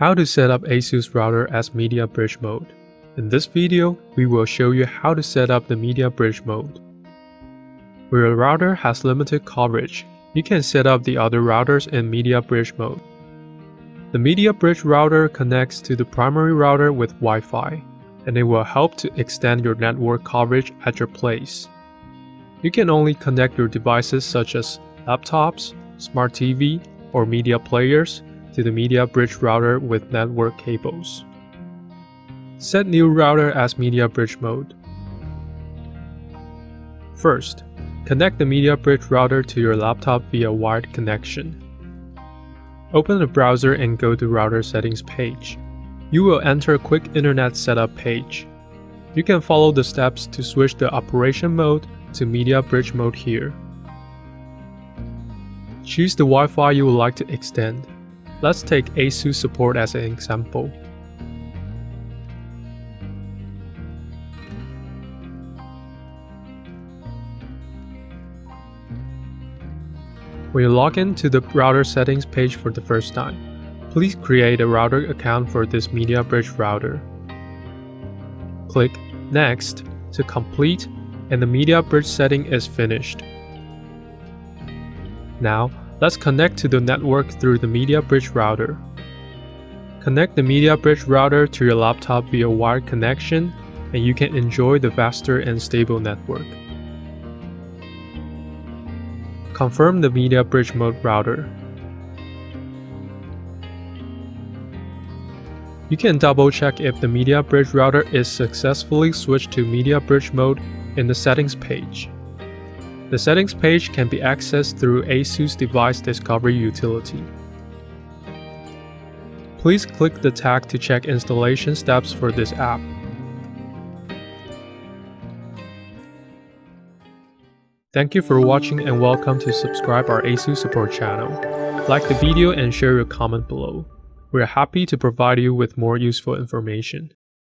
How to set up ASUS router as media bridge mode. In this video, we will show you how to set up the media bridge mode. Where your router has limited coverage, you can set up the other routers in media bridge mode. The media bridge router connects to the primary router with Wi-Fi, and it will help to extend your network coverage at your place. You can only connect your devices such as laptops, smart TV, or media players to the media bridge router with network cables. Set new router as media bridge mode. First, connect the media bridge router to your laptop via wired connection. Open the browser and go to router settings page. You will enter quick internet setup page. You can follow the steps to switch the operation mode to media bridge mode here. Choose the Wi-Fi you would like to extend. Let's take ASUS support as an example. When you log in to the router settings page for the first time, please create a router account for this Media Bridge router. Click Next to complete and the Media Bridge setting is finished. Now, let's connect to the network through the Media Bridge router. Connect the Media Bridge router to your laptop via wired connection and you can enjoy the faster and stable network. Confirm the Media Bridge Mode router. You can double check if the Media Bridge router is successfully switched to Media Bridge mode in the settings page. The settings page can be accessed through ASUS Device Discovery utility. Please click the tag to check installation steps for this app. Thank you for watching and welcome to subscribe our ASUS support channel. Like the video and share your comment below. We are happy to provide you with more useful information.